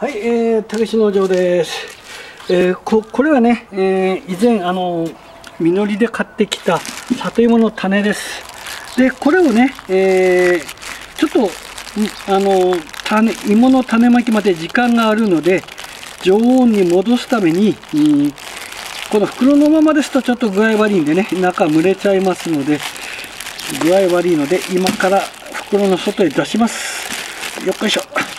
はい、えー、たけし農場です。えー、ここれはね、えー、以前あの実りで買ってきた里芋の種です。で、これをね、えー、ちょっとあの種芋の種まきまで時間があるので常温に戻すために、この袋のままですとちょっと具合悪いんでね中蒸れちゃいますので具合悪いので今から袋の外へ出しますよっこいしょ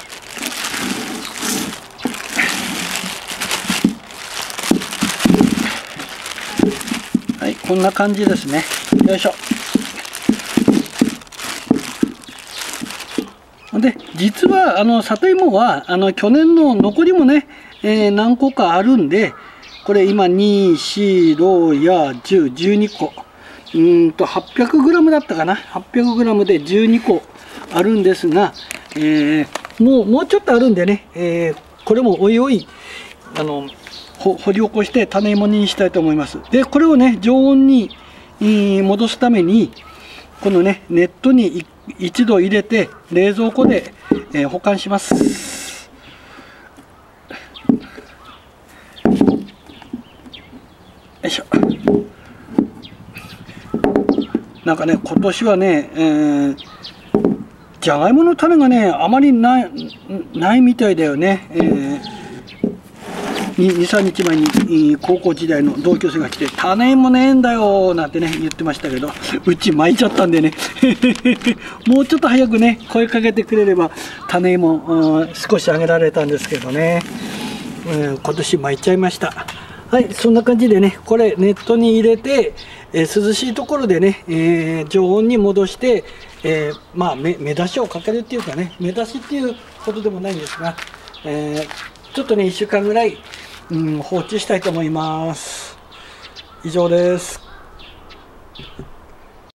はいこんな感じですね。よいしょ。で実はあの里芋はあの去年の残りもね、えー、何個かあるんでこれ今2、4、6や10、12個。うんと 800g だったかな。800g で12個あるんですが、えー、もうもうちょっとあるんでね、えー、これもおいおいあの掘り起こして種芋にしたいと思います。でこれをね常温に、戻すためにこのねネットに一度入れて冷蔵庫で、えー、保管します。よいしょ。なんかね今年はね、えー、じゃがいもの種がねあまりないないみたいだよね、えー、23日前に高校時代の同級生が来て「種もねえんだよ」なんてね言ってましたけどうち巻いちゃったんでね もうちょっと早くね声かけてくれれば種も少しあげられたんですけどね、えー、今年巻いちゃいました。はいそんな感じでねこれネットに入れて、えー、涼しいところでね、えー、常温に戻して、えー、まあ目目出しをかけるっていうかね目出しっていうことでもないんですが、えちょっとね1週間ぐらい、うん、放置したいと思います。以上です。